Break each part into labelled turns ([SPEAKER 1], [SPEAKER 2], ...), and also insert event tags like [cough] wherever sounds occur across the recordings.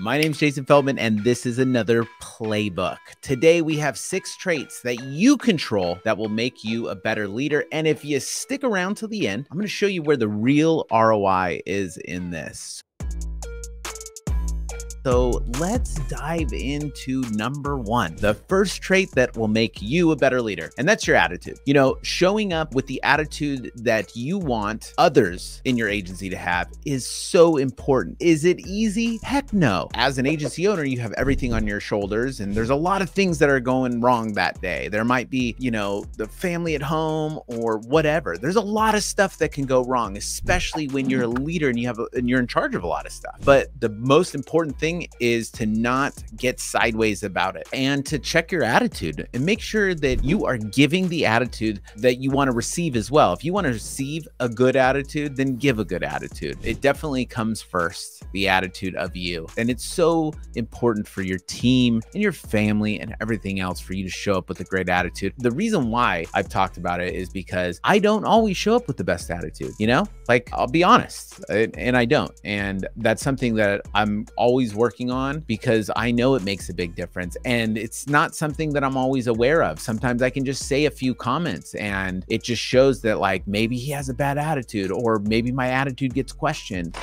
[SPEAKER 1] My name's Jason Feltman, and this is another playbook. Today, we have six traits that you control that will make you a better leader. And if you stick around till the end, I'm going to show you where the real ROI is in this. So let's dive into number one, the first trait that will make you a better leader, and that's your attitude. You know, showing up with the attitude that you want others in your agency to have is so important. Is it easy? Heck no. As an agency owner, you have everything on your shoulders, and there's a lot of things that are going wrong that day. There might be, you know, the family at home or whatever. There's a lot of stuff that can go wrong, especially when you're a leader and you have a, and you're in charge of a lot of stuff. But the most important thing thing is to not get sideways about it and to check your attitude and make sure that you are giving the attitude that you want to receive as well. If you want to receive a good attitude, then give a good attitude. It definitely comes first, the attitude of you. And it's so important for your team and your family and everything else for you to show up with a great attitude. The reason why I've talked about it is because I don't always show up with the best attitude, you know? Like, I'll be honest, and I don't. And that's something that I'm always working on because I know it makes a big difference. And it's not something that I'm always aware of. Sometimes I can just say a few comments and it just shows that, like, maybe he has a bad attitude or maybe my attitude gets questioned.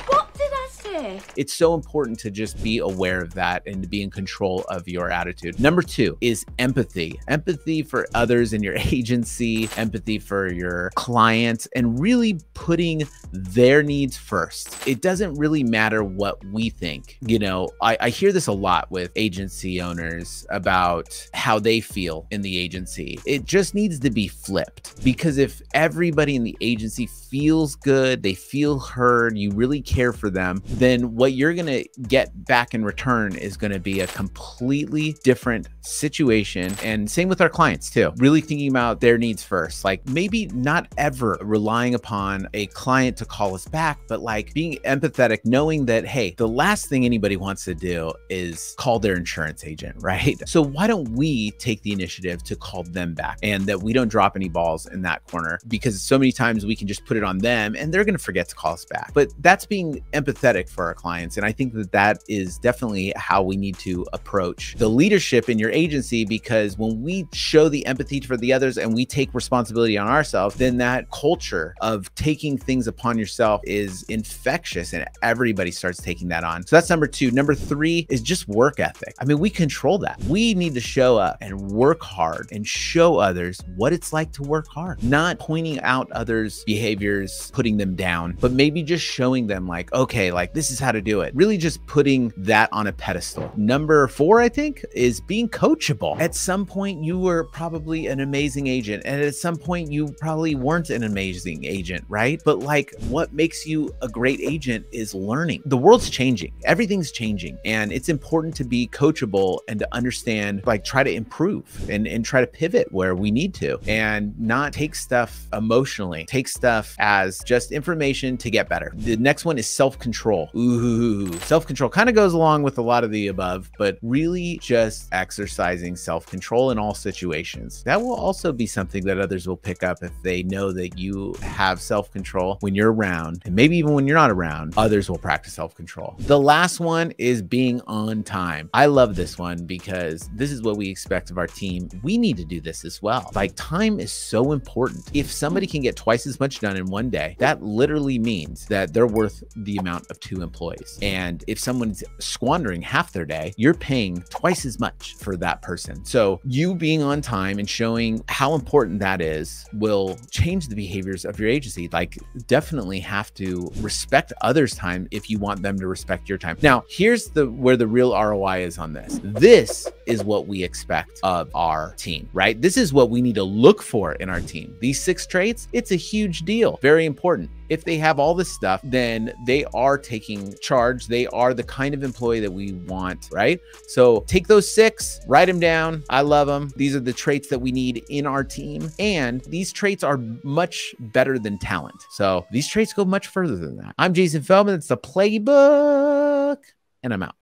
[SPEAKER 1] It's so important to just be aware of that and to be in control of your attitude. Number two is empathy empathy for others in your [laughs] agency, empathy for your clients, and really putting their needs first. It doesn't really matter what we think. You know, I, I hear this a lot with agency owners about how they feel in the agency. It just needs to be flipped because if everybody in the agency feels good, they feel heard, you really care for them, then what you're going to get back in return is going to be a completely different situation. And same with our clients too. Really thinking about their needs first. Like maybe not ever relying upon a client to call us back, but like being empathetic, knowing that, hey, the last thing anybody wants to do is call their insurance agent, [laughs] right? So why don't we take the initiative to call them back and that we don't drop any balls in that corner because so many times we can just put it on them and they're going to forget to call us back. But that's being empathetic for our clients. And I think that that is definitely how we need to approach the leadership in your agency because when we show the empathy for the others and we take responsibility on ourselves, then that culture of taking things upon yourself is infectious and everybody starts taking that on. So that's number two. Number three is just work ethic. I mean, we control that. We need to show up and work hard and show others what it's like to work hard, not pointing out others' behaviors, putting them down, but maybe just showing them, like, okay, like this is how to do it. Really just putting that on a pedestal. Number four, I think, is being coachable. At some point, you were probably an amazing agent, and at some point, you probably weren't an amazing agent, right? But like, what makes you a great agent is learning. The world's changing, everything's changing, and it's important to be coachable and to understand, like, try to improve and, and try to pivot where we need to and not take stuff emotionally, take stuff as just information to get better. The next one is self control. Ooh, self control kind of goes along with a lot of the above, but really just exercising self control in all situations. That will also be something that others will pick up if they know that you have self control when you're around, and maybe even when you're not around, others will practice self control. The last one is being on time. I love this one because this is what we expect of our team. We need to do this as well. Like, time is so important. If somebody can get twice as much done in one day, that literally means that they're worth the amount of two employees. And if someone's squandering half their day, you're paying twice as much for that person. So, you being on time and showing how important that is will change the behaviors of your agency. Like, definitely have to respect others' time if you want them to respect your time. Now, here's the where the real ROI is on this. This is what we expect of our team, right? This is what we need to look for in our team. These six traits, it's a huge deal, very important. If they have all this stuff, then they are taking charge. They are the kind of employee that we want, right? So take those six, write them down. I love them. These are the traits that we need in our team. And these traits are much better than talent. So these traits go much further than that. I'm Jason Feltman. It's the playbook, and I'm out.